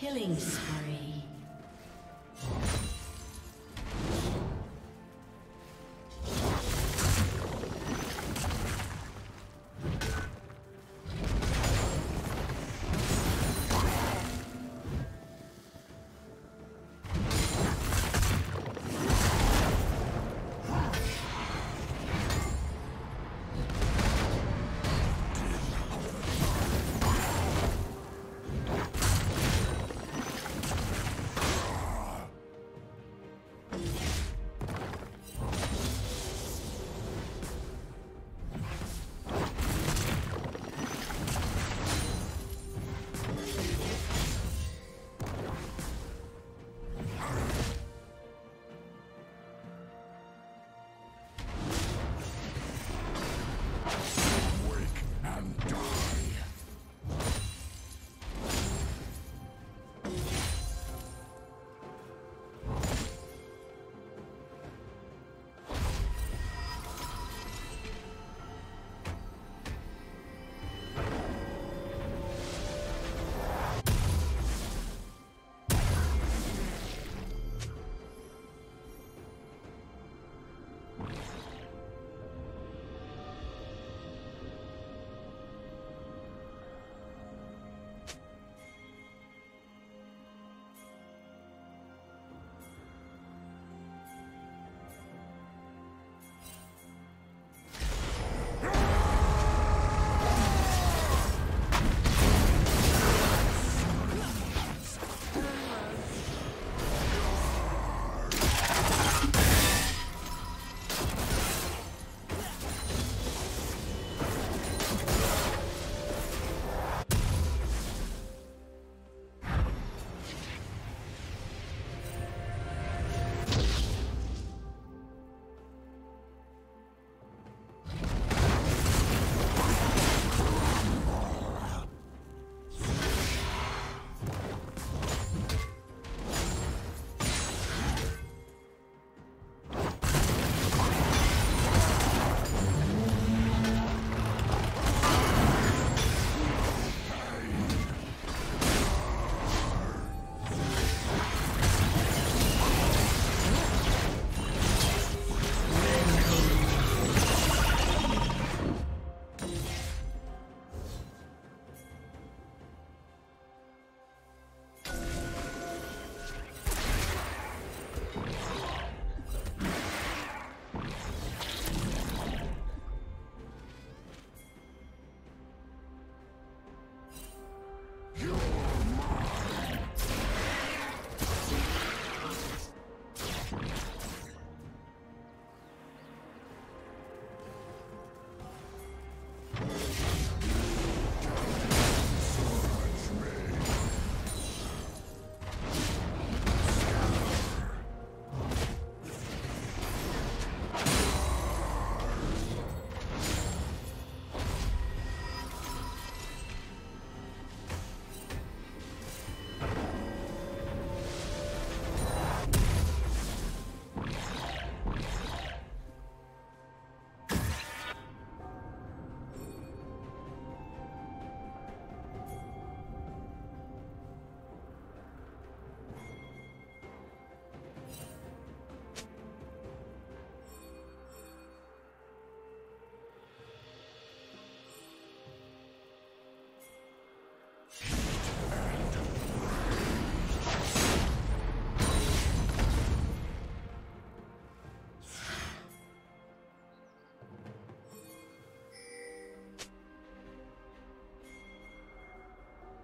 Killing spree.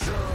Sure.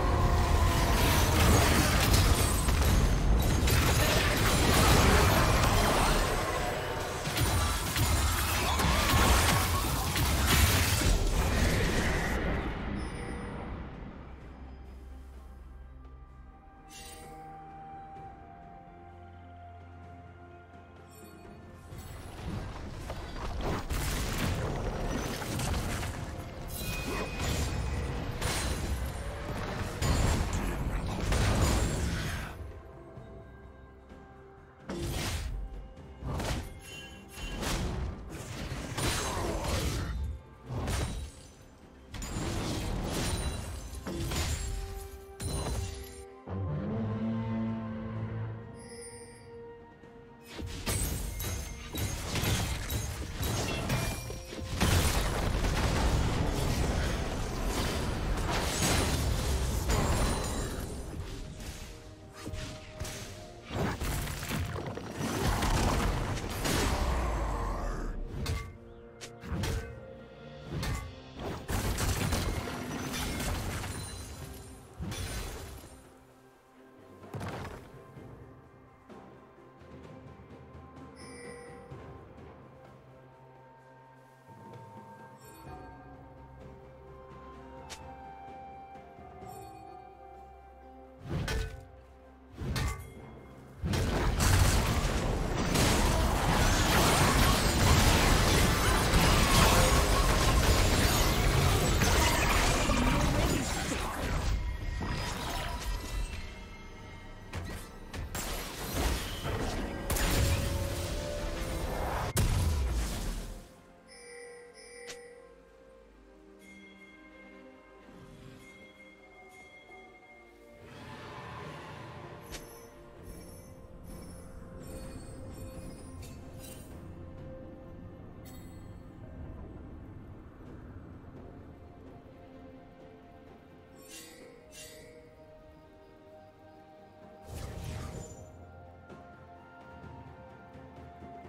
you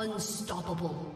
Unstoppable.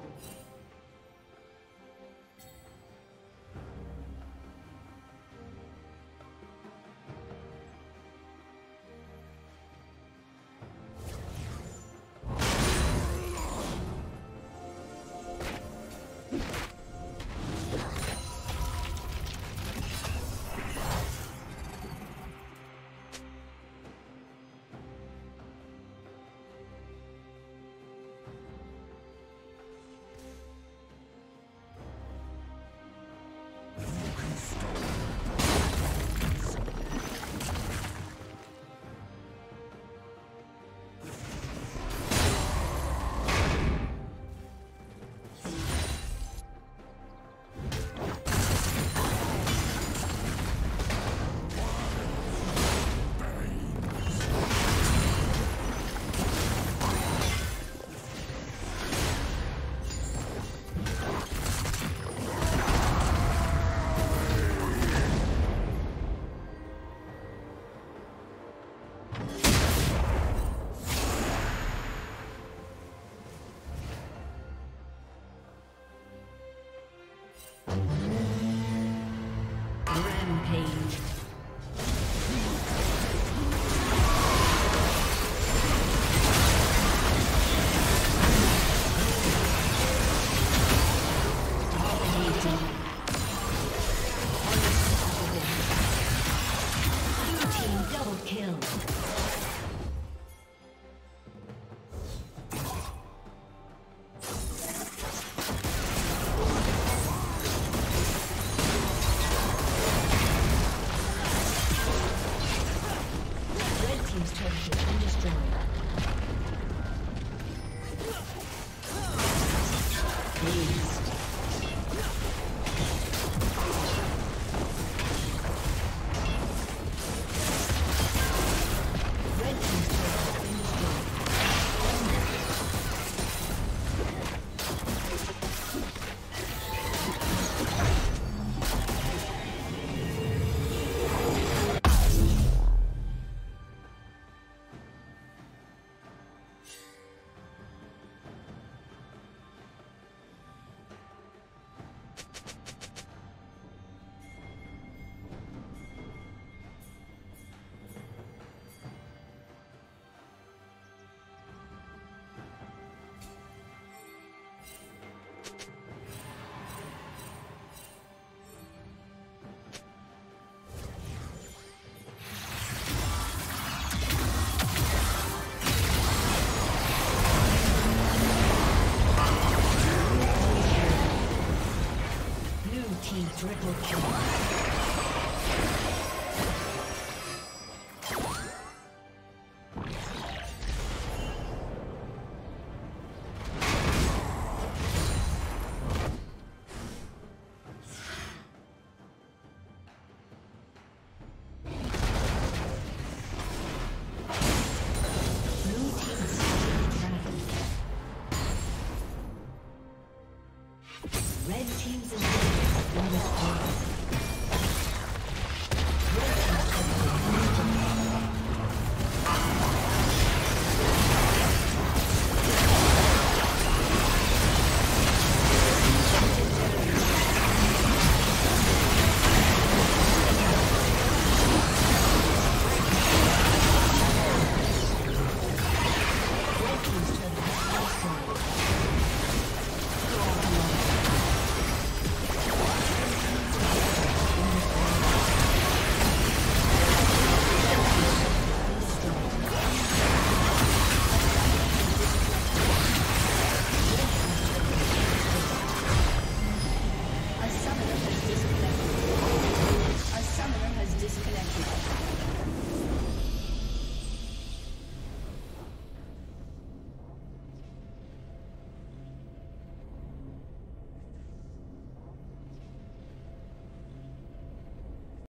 Come on.